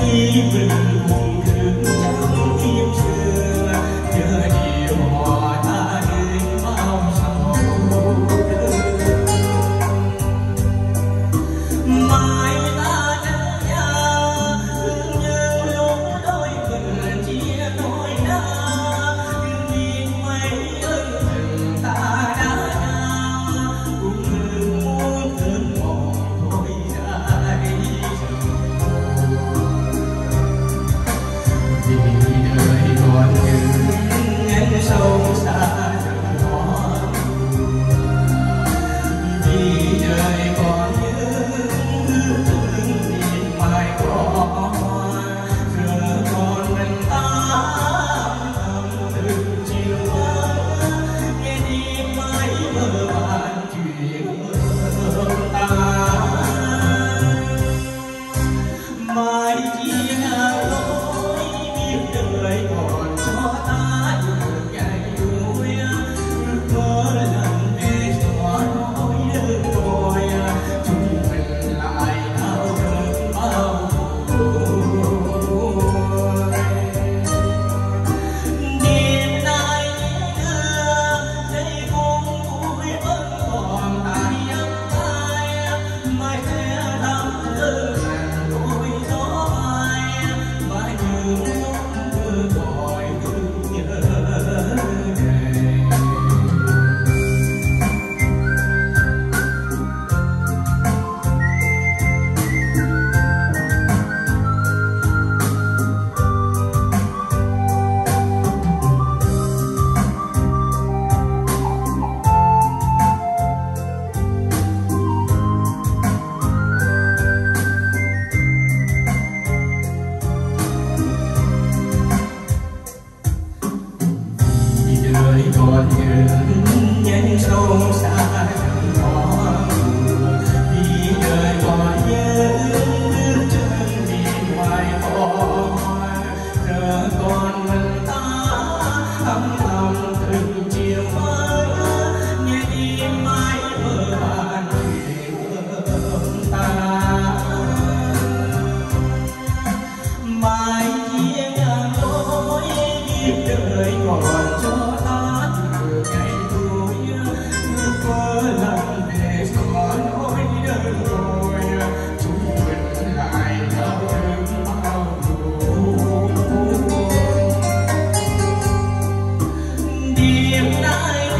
你为我。nhịp đời còn cho ta. Từ ngày tôi vỡ lòng để có nỗi đơn côi chúng mình lại đau thương bao buồn. Điềm đại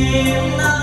Imagina